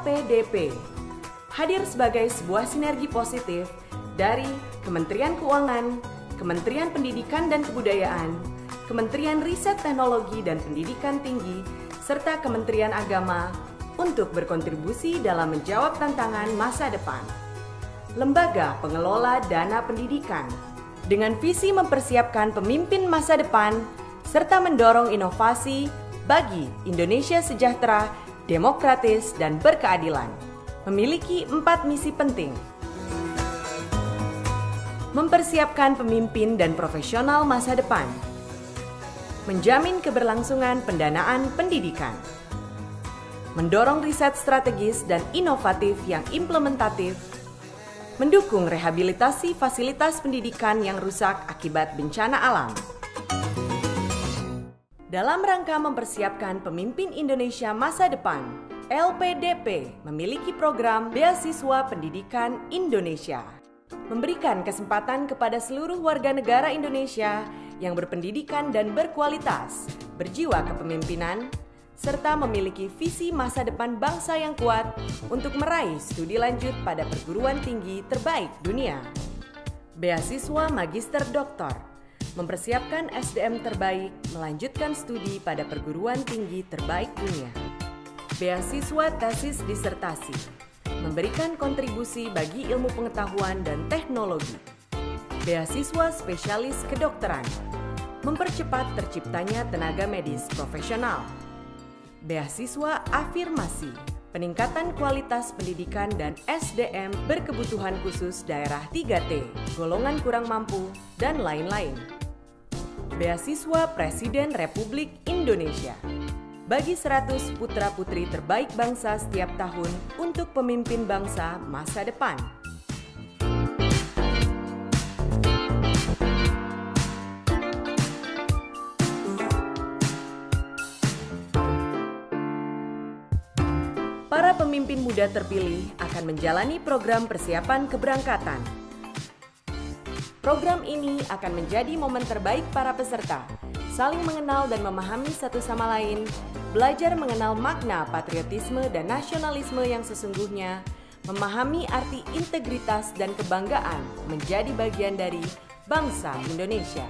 LPDP. Hadir sebagai sebuah sinergi positif dari Kementerian Keuangan, Kementerian Pendidikan dan Kebudayaan, Kementerian Riset Teknologi dan Pendidikan Tinggi, serta Kementerian Agama untuk berkontribusi dalam menjawab tantangan masa depan. Lembaga Pengelola Dana Pendidikan dengan visi mempersiapkan pemimpin masa depan serta mendorong inovasi bagi Indonesia sejahtera, demokratis, dan berkeadilan. Memiliki empat misi penting. Mempersiapkan pemimpin dan profesional masa depan. Menjamin keberlangsungan pendanaan pendidikan. Mendorong riset strategis dan inovatif yang implementatif mendukung rehabilitasi fasilitas pendidikan yang rusak akibat bencana alam. Dalam rangka mempersiapkan pemimpin Indonesia masa depan, LPDP memiliki program Beasiswa Pendidikan Indonesia. Memberikan kesempatan kepada seluruh warga negara Indonesia yang berpendidikan dan berkualitas, berjiwa kepemimpinan, serta memiliki visi masa depan bangsa yang kuat untuk meraih studi lanjut pada perguruan tinggi terbaik dunia. Beasiswa Magister Doktor mempersiapkan SDM terbaik melanjutkan studi pada perguruan tinggi terbaik dunia. Beasiswa tesis disertasi memberikan kontribusi bagi ilmu pengetahuan dan teknologi. Beasiswa spesialis kedokteran mempercepat terciptanya tenaga medis profesional beasiswa afirmasi, peningkatan kualitas pendidikan dan SDM berkebutuhan khusus daerah 3T, golongan kurang mampu, dan lain-lain. Beasiswa Presiden Republik Indonesia bagi 100 putra-putri terbaik bangsa setiap tahun untuk pemimpin bangsa masa depan. para pemimpin muda terpilih akan menjalani program persiapan keberangkatan. Program ini akan menjadi momen terbaik para peserta, saling mengenal dan memahami satu sama lain, belajar mengenal makna patriotisme dan nasionalisme yang sesungguhnya, memahami arti integritas dan kebanggaan menjadi bagian dari bangsa Indonesia.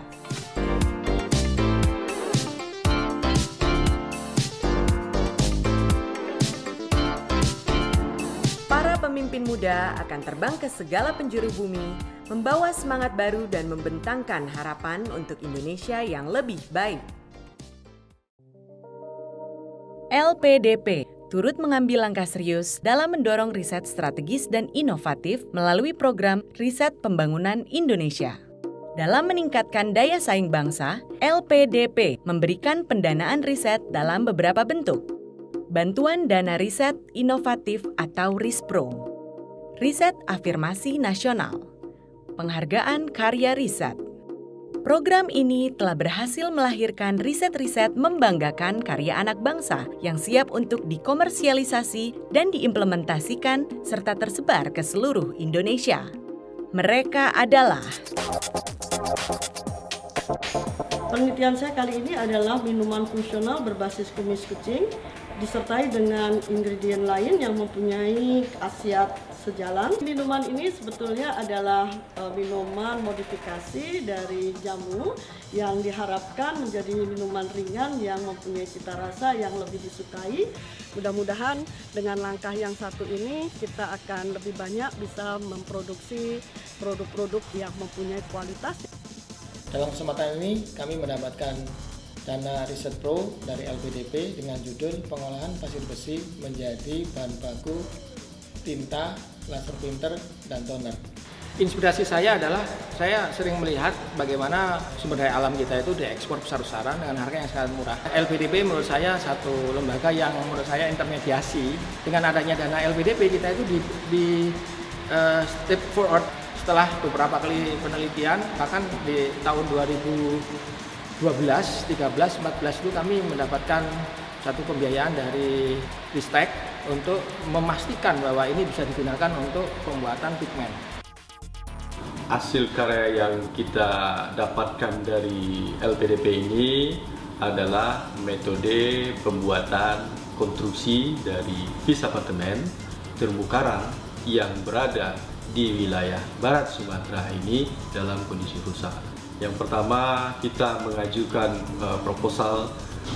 pemimpin muda akan terbang ke segala penjuru bumi, membawa semangat baru dan membentangkan harapan untuk Indonesia yang lebih baik. LPDP turut mengambil langkah serius dalam mendorong riset strategis dan inovatif melalui program Riset Pembangunan Indonesia. Dalam meningkatkan daya saing bangsa, LPDP memberikan pendanaan riset dalam beberapa bentuk, Bantuan Dana Riset Inovatif atau RISPRO, Riset Afirmasi Nasional, Penghargaan Karya Riset. Program ini telah berhasil melahirkan riset-riset membanggakan karya anak bangsa yang siap untuk dikomersialisasi dan diimplementasikan serta tersebar ke seluruh Indonesia. Mereka adalah Penelitian saya kali ini adalah minuman fungsional berbasis kumis kucing disertai dengan ingredient lain yang mempunyai khasiat sejalan. Minuman ini sebetulnya adalah uh, minuman modifikasi dari jamu yang diharapkan menjadi minuman ringan yang mempunyai cita rasa yang lebih disukai. Mudah-mudahan dengan langkah yang satu ini kita akan lebih banyak bisa memproduksi produk-produk yang mempunyai kualitas. Dalam kesempatan ini kami mendapatkan dana riset pro dari LPDP dengan judul pengolahan pasir besi menjadi bahan baku tinta, laser printer, dan toner. Inspirasi saya adalah saya sering melihat bagaimana sumber daya alam kita itu diekspor besar-besaran dengan harga yang sangat murah. LPDP menurut saya satu lembaga yang menurut saya intermediasi. Dengan adanya dana LPDP kita itu di, di uh, step forward setelah beberapa kali penelitian bahkan di tahun 2000 12, 13, 14 itu kami mendapatkan satu pembiayaan dari Ristek untuk memastikan bahwa ini bisa digunakan untuk pembuatan pigmen. Hasil karya yang kita dapatkan dari LPDP ini adalah metode pembuatan konstruksi dari vis apartemen terumbu karang yang berada di wilayah Barat Sumatera ini dalam kondisi rusak. Yang pertama kita mengajukan uh, proposal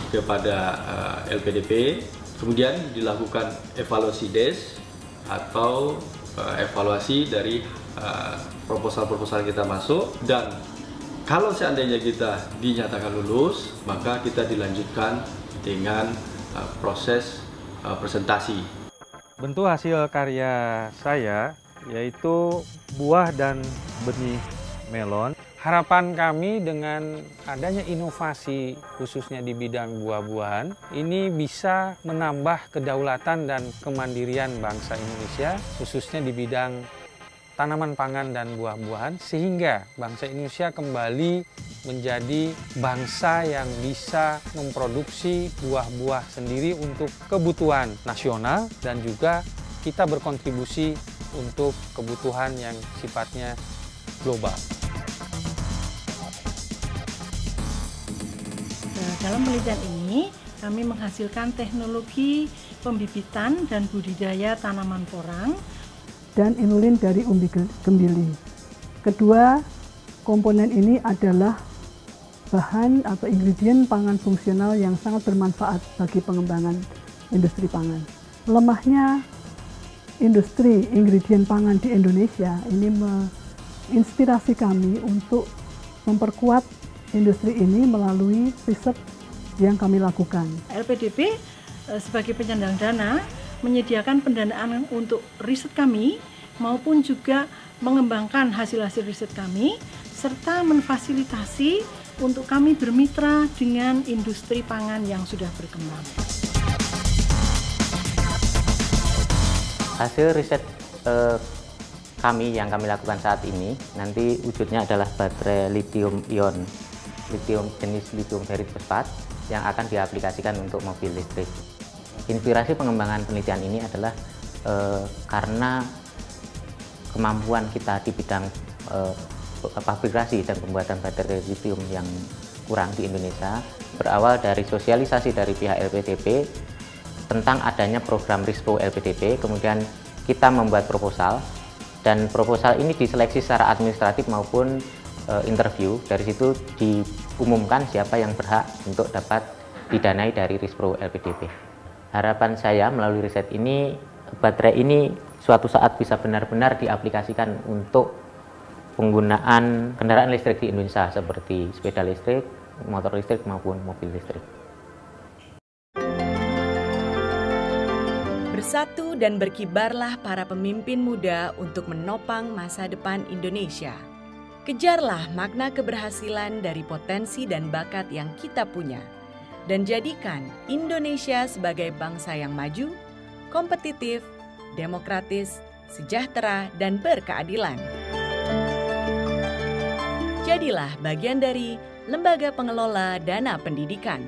kepada uh, eh, LPDP, kemudian dilakukan evaluasi DES atau uh, evaluasi dari proposal-proposal uh, kita masuk dan kalau seandainya kita dinyatakan lulus, maka kita dilanjutkan dengan uh, proses uh, presentasi. Bentuk hasil karya saya yaitu buah dan benih melon. Harapan kami dengan adanya inovasi khususnya di bidang buah-buahan ini bisa menambah kedaulatan dan kemandirian bangsa Indonesia khususnya di bidang tanaman pangan dan buah-buahan sehingga bangsa Indonesia kembali menjadi bangsa yang bisa memproduksi buah-buah sendiri untuk kebutuhan nasional dan juga kita berkontribusi untuk kebutuhan yang sifatnya global. Dalam penelitian ini, kami menghasilkan teknologi pembibitan dan budidaya tanaman porang dan inulin dari umbi gembili. Kedua, komponen ini adalah bahan atau ingredient pangan fungsional yang sangat bermanfaat bagi pengembangan industri pangan. Lemahnya industri ingredient pangan di Indonesia ini menginspirasi kami untuk memperkuat industri ini melalui riset yang kami lakukan. LPDP eh, sebagai penyandang dana menyediakan pendanaan untuk riset kami maupun juga mengembangkan hasil-hasil riset kami serta memfasilitasi untuk kami bermitra dengan industri pangan yang sudah berkembang. Hasil riset eh, kami yang kami lakukan saat ini nanti wujudnya adalah baterai lithium ion lithium jenis lithium ferrit fosfat yang akan diaplikasikan untuk mobil listrik. Inspirasi pengembangan penelitian ini adalah e, karena kemampuan kita di bidang e, pabrikasi dan pembuatan baterai lithium yang kurang di Indonesia berawal dari sosialisasi dari pihak LPDP tentang adanya program RISPRO LPDP, kemudian kita membuat proposal dan proposal ini diseleksi secara administratif maupun e, interview. Dari situ diumumkan siapa yang berhak untuk dapat didanai dari Rispro LPDP. Harapan saya melalui riset ini, baterai ini suatu saat bisa benar-benar diaplikasikan untuk penggunaan kendaraan listrik di Indonesia seperti sepeda listrik, motor listrik maupun mobil listrik. Bersatu dan berkibarlah para pemimpin muda untuk menopang masa depan Indonesia. Kejarlah makna keberhasilan dari potensi dan bakat yang kita punya, dan jadikan Indonesia sebagai bangsa yang maju, kompetitif, demokratis, sejahtera, dan berkeadilan. Jadilah bagian dari lembaga pengelola dana pendidikan